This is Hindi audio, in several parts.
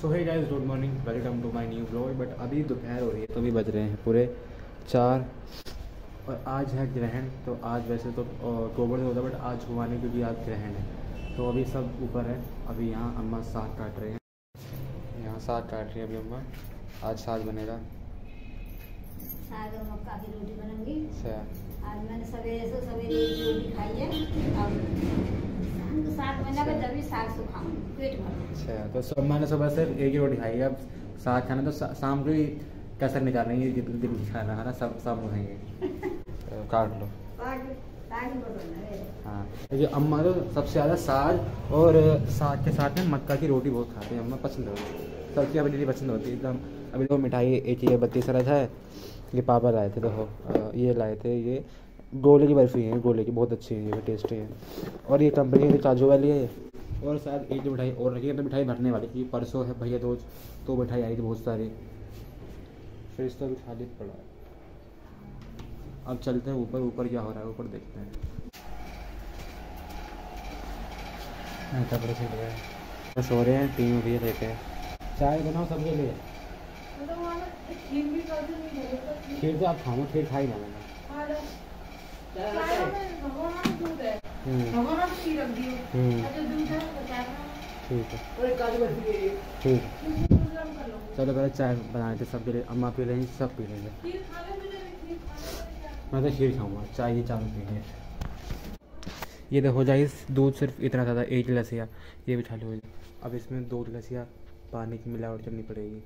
So hi guys good morning welcome to my new blog but अभी दोपहर हो रही है तो अभी बज रहे हैं पूरे चार। और आज है ग्रहण तो आज वैसे तो अक्टूबर से होता बट आज हुआ नहीं क्योंकि आज ग्रहण है। तो अभी सब ऊपर है। अभी यहाँ अम्मा साग काट रहे हैं। यहाँ साग काट रही है अभी अम्मा। आज साग बनेगा। साग और मक्का की रोटी बनूँगी अच्छा। आज मैंने सवेरे से सवेरे रोटी खाई है। अब शाम को साग बना के जब भी साग से खाऊँगी पेट भर। अच्छा तो सब मैंने सुबह से एक ही रोटी खाई है अब साग खाना तो शाम को ही कसर निकाल रही है जितने दिन की खाना है ना सब शाम को खाएँगे काट लो ही है हाँ क्योंकि अम्मा तो सबसे ज़्यादा साग और साग के साथ में मक्का की रोटी बहुत खाते हैं। अम्मा पसंद होती है। सबकी अपनी अपनी पसंद होती है। एकदम अभी तो मिठाई एक ये बत्तीस रहा था ये पापा लाए थे तो ये लाए थे ये गोले की बर्फ़ी है गोले की बहुत अच्छी है ये टेस्टी है। और ये कंपनी है काजू वाली है और शायद एक दो मिठाई और रखी है तो मिठाई भरने वाली थी परसों है भैया दोस्त तो मिठाई आई थी बहुत सारी। फ्रिज तो अभी खाली पड़ा है। अब चलते हैं ऊपर ऊपर क्या हो रहा है ऊपर देखते हैं। हाँ, कपड़े हैं बस हो रहे हैं तीन बजे लेके चाय बनाओ सबके लिए। खीर तो आप खाओ खीर खाई ना मैंने। हम्म, चलो पहले चाय बनाए थे सबके लिए, अम्मा पी रही सब पी लेंगे मैं तो खीर खाऊँगा, चाय ही चालू पीएँगे ये देखो जाइए दूध सिर्फ़ इतना ज़्यादा, एक गिलासिया। ये भी चालू हो जाए अब इसमें दो गिलासिया पानी की मिलावट करनी पड़ेगी।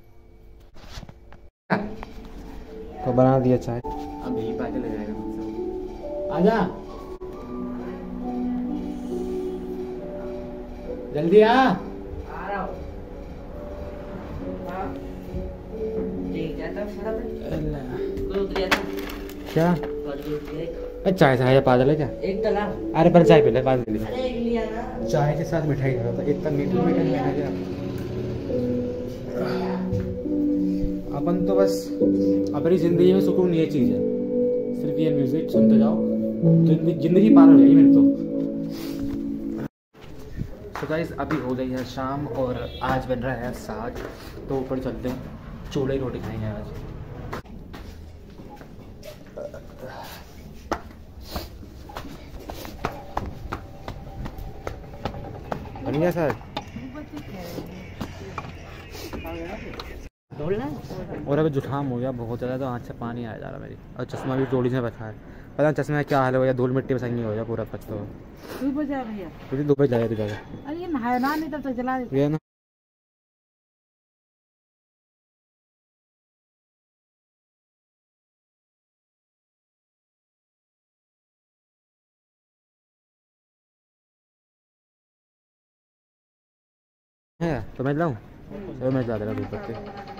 तो बना दिया चाय। आजा। जल्दी आ। क्या? अरे चाय आया पागल है क्या? एक अरे पर चाय पी ले, बाद में चाय के साथ मिठाई खा था, इतना मीठा मीठा नहीं गया अपन तो बस अपनी ज़िंदगी में सुकून ये चीज़ है। ये म्यूज़िक सुनते जाओ। ज़िंदगी ज़िंदगी पार हो जाएगी मेरी तो तो गाइस अभी हो गई है शाम और आज बन रहा है साग। तो ऊपर चलते हैं। चूड़े रोटी खाएँगे आज। बन गया सर और अभी जुकाम हो गया बहुत ज़्यादा तो आँख से पानी आया जा रहा मेरी। और चश्मा भी जोड़ी से रखा है। पता नहीं चश्मे क्या हाल हो गया धूल मिट्टी में सही हो गया पूरा पच तो। क्योंकि दुबई जाएगा तू जाएगा है तो मैं लाऊं? चलो मैं जा रहा ऊपर से